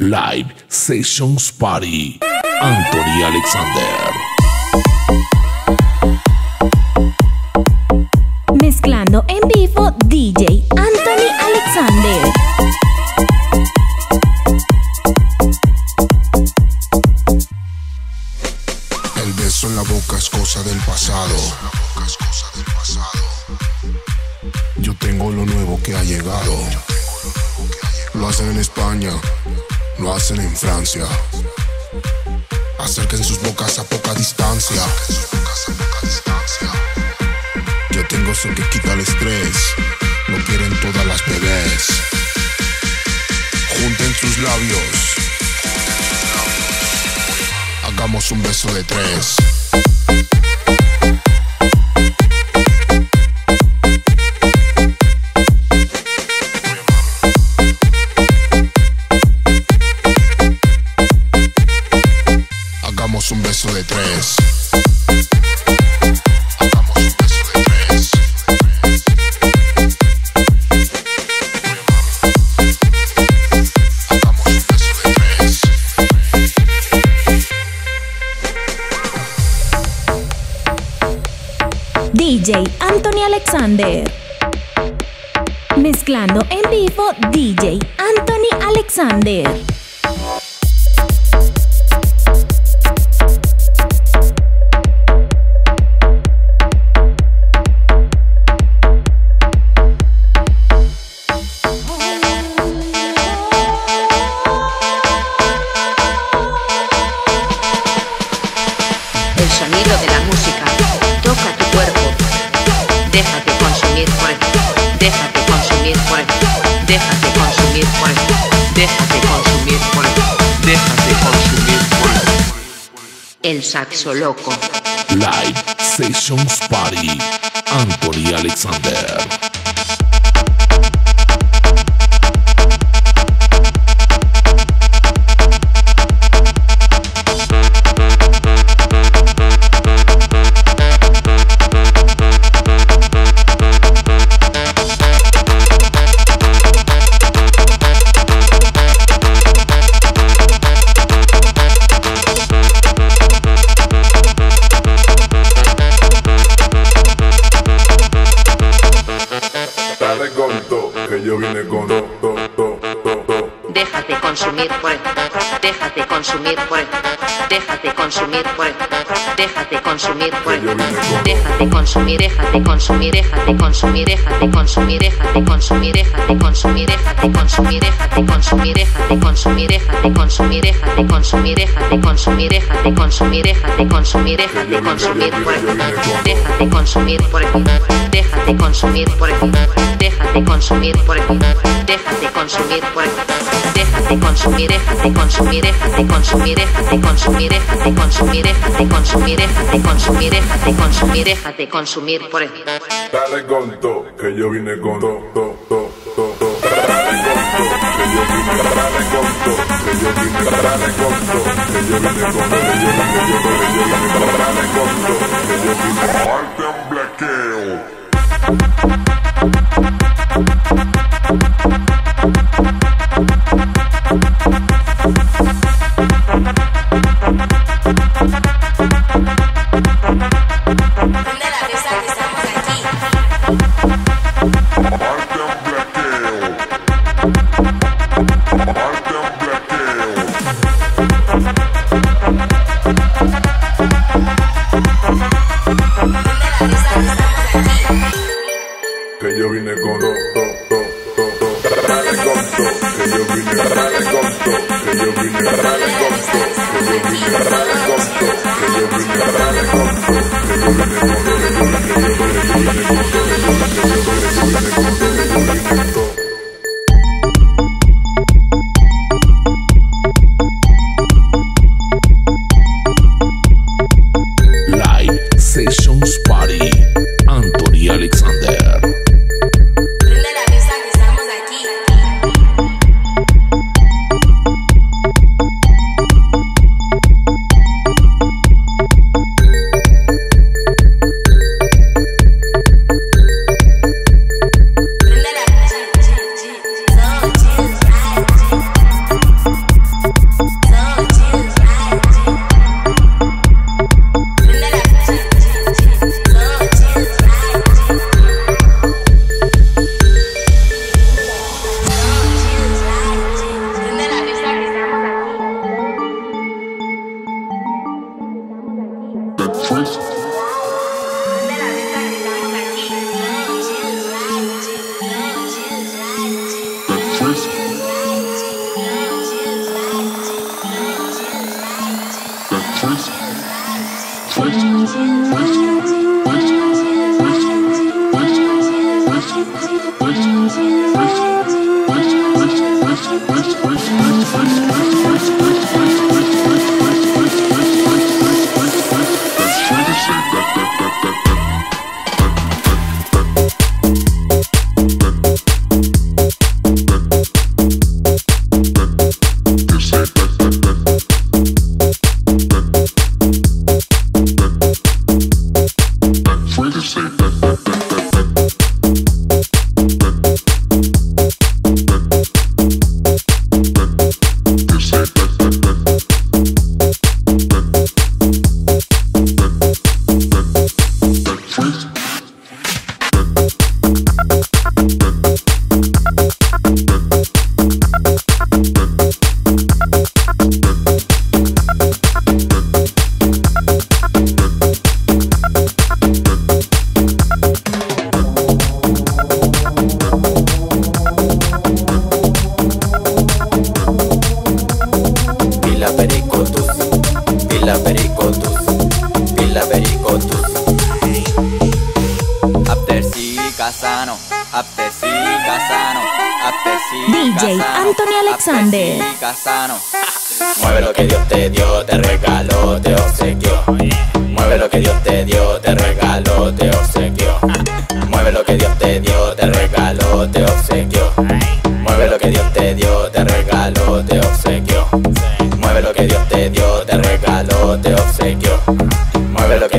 Live Sessions Party. Anthony Alexander. Mezclando en vivo DJ Anthony Alexander. El beso en la boca es cosa del pasado. Yo tengo lo nuevo que ha llegado. Lo hacen en España, lo hacen en Francia. Acerquen sus bocas a poca distancia. Yo tengo eso que quita el estrés. Lo quieren todas las bebés. Junten sus labios. Hagamos un beso de tres. Mezclando en vivo DJ Anthony Alexander. Live Sessions Party. Anthony Alexander. Yo vine con todo, todo, todo, todo. Déjate consumir por él. Déjate consumir por él. Déjate consumir por él. Déjate consumir. Déjate consumir, déjate consumir, déjate consumir, déjate consumir, déjate consumir, déjate consumir, déjate consumir, déjate consumir, déjate consumir, déjate consumir, déjate consumir, déjate consumir, déjate consumir, déjate consumir, déjate consumir. Déjate consumir. Déjate consumir. Déjate consumir. Déjate consumir. Déjate consumir, déjate consumir, déjate consumir, déjate consumir, déjate consumir, déjate consumir, déjate consumir, déjate consumir, déjate consumir por él. Dale con todo, que yo vine con todo, todo, todo, todo, todo. Dale con todo, que yo vine, dale con todo, que yo vine, dale con todo, que yo vine con todo, que yo vine, yo, que yo vine, dale con todo, que yo vine. Arte en Pila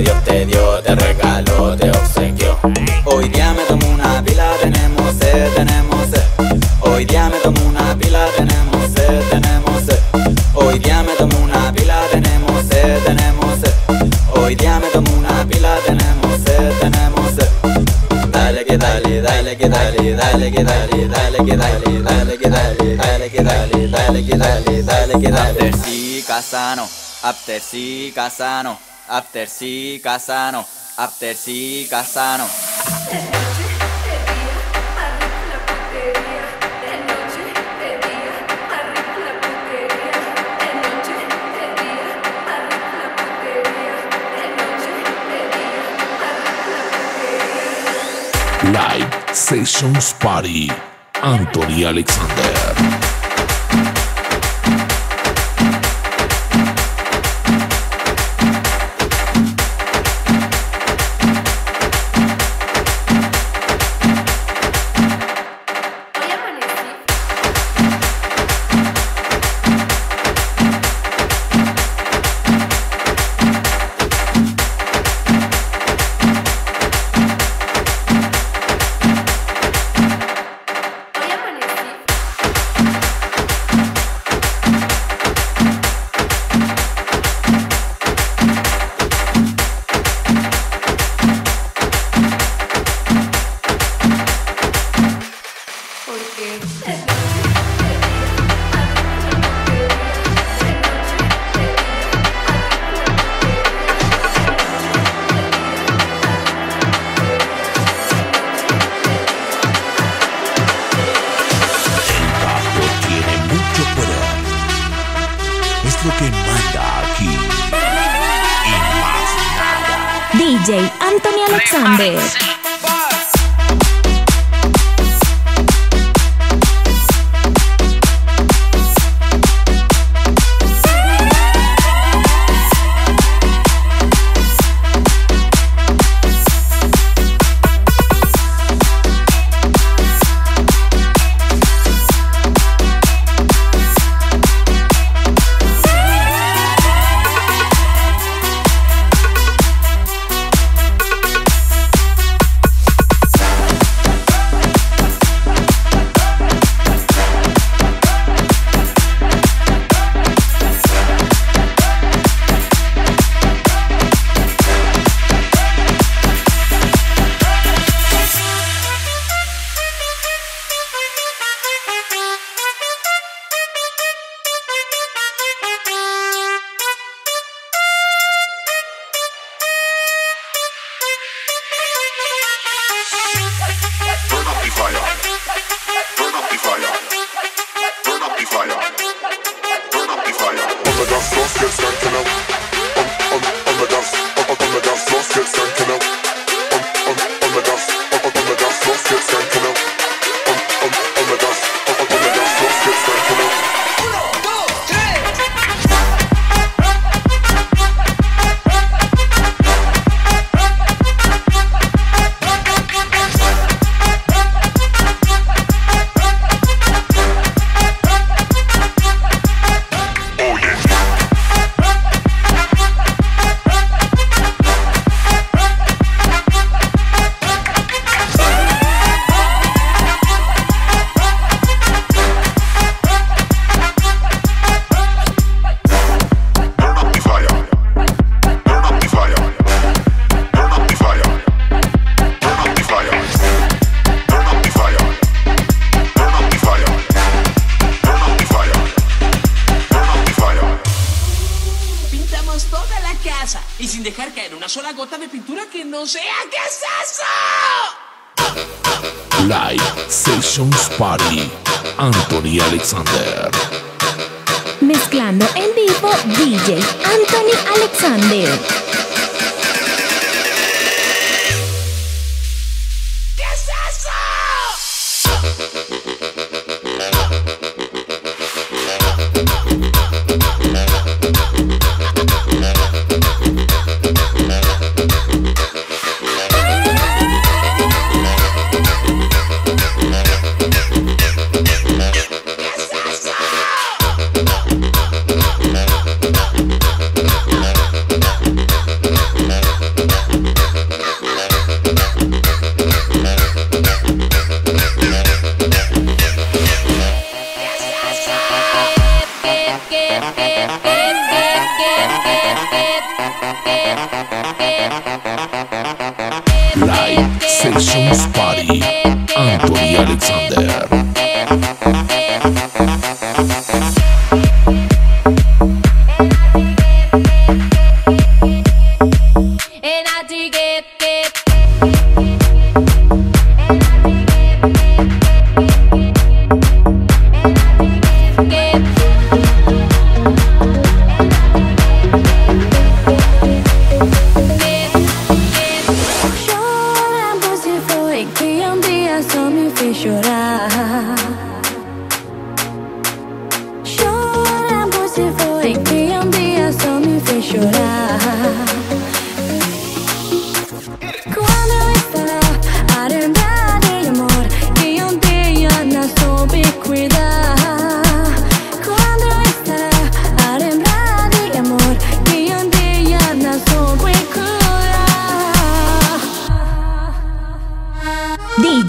Dios te dio, te regaló, te obsequió. Hoy día me tomo una pila, tenemos sed, tenemos sed. Hoy día me tomo una pila, tenemos sed, tenemos sed. Hoy día me tomo una pila, tenemos sed, tenemos sed. Hoy día me tomo una pila, tenemos sed, tenemos sed. Dale que dale, dale que dale, dale que dale, dale que dale, dale que dale, dale que dale, dale que dale, dale que dale. After sí, Casano, after sí, Casano, after sí, Casano, after sí, Casano. Live Sessions Party. Anthony Alexander. Es lo que manda aquí. Y más nada. DJ Anthony Alexander. una sola gota de pintura que no sea. ¿Qué es eso? Live Sessions Party. Anthony Alexander. Mezclando en vivo DJ Anthony Alexander.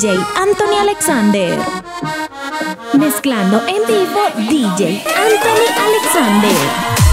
DJ Anthony Alexander. Mezclando en vivo DJ Anthony Alexander.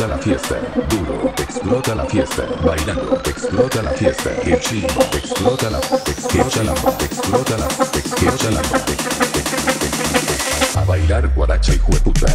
explota la fiesta. Duro, explota la fiesta. Bailando, explota la fiesta. Que chido, explota la, explota la, explota la, explota la. A bailar guaracha y jueputa.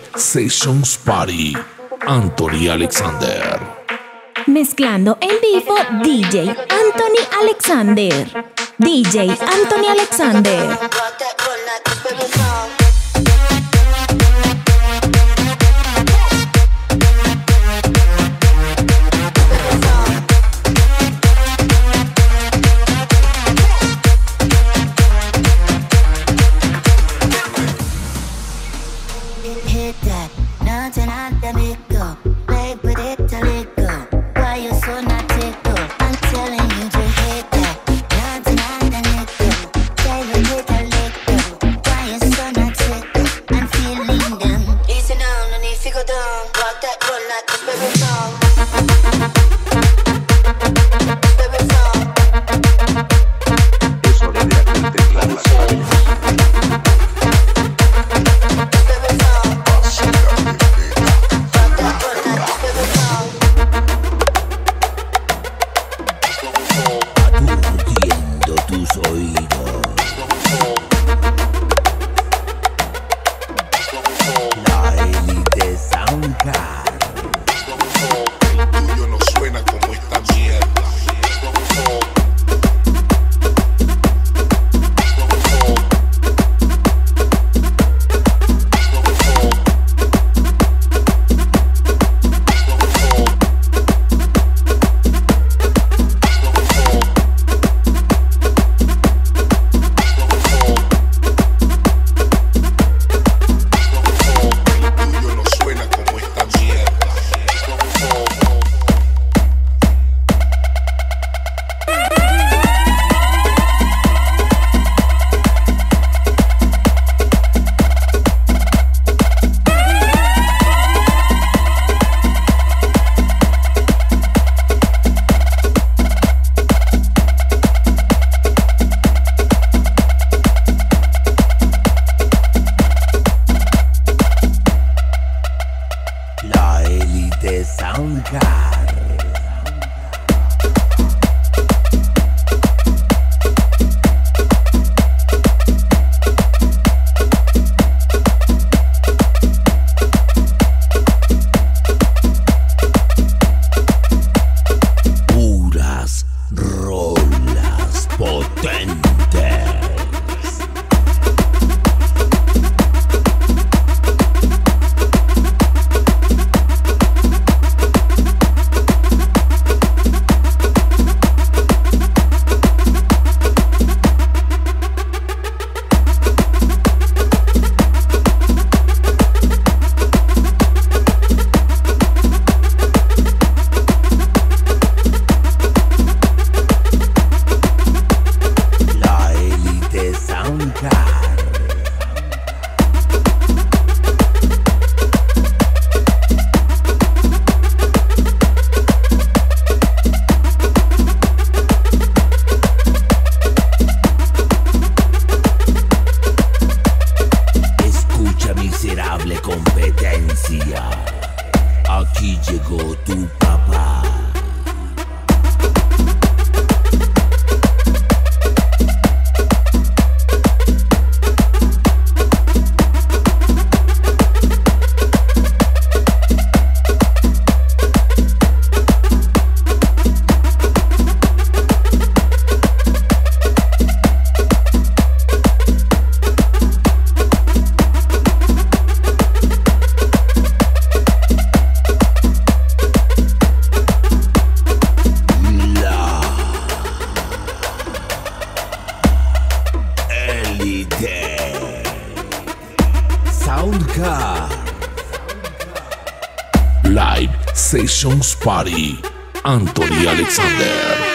Sessions Party, Anthony Alexander. Mezclando en vivo DJ Anthony Alexander. DJ Anthony Alexander. Party. Anthony Alexander.